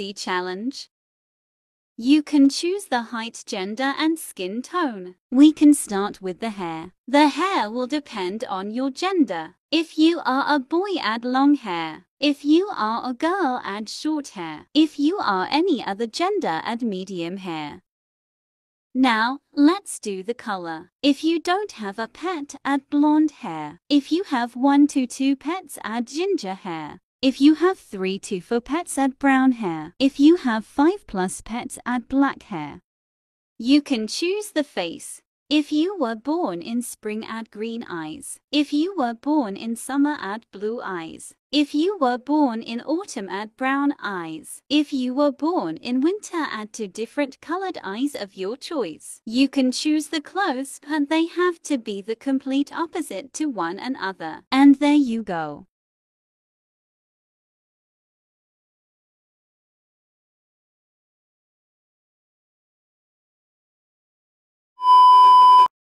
Easy challenge. You can choose the height, gender, and skin tone. We can start with the hair. The hair will depend on your gender. If you are a boy, add long hair. If you are a girl, add short hair. If you are any other gender, add medium hair. Now, let's do the color. If you don't have a pet, add blonde hair. If you have one to two pets, add ginger hair. If you have three to four pets, add brown hair. If you have five plus pets, add black hair. You can choose the face. If you were born in spring, add green eyes. If you were born in summer, add blue eyes. If you were born in autumn, add brown eyes. If you were born in winter, add two different colored eyes of your choice. You can choose the clothes, but they have to be the complete opposite to one another. And there you go.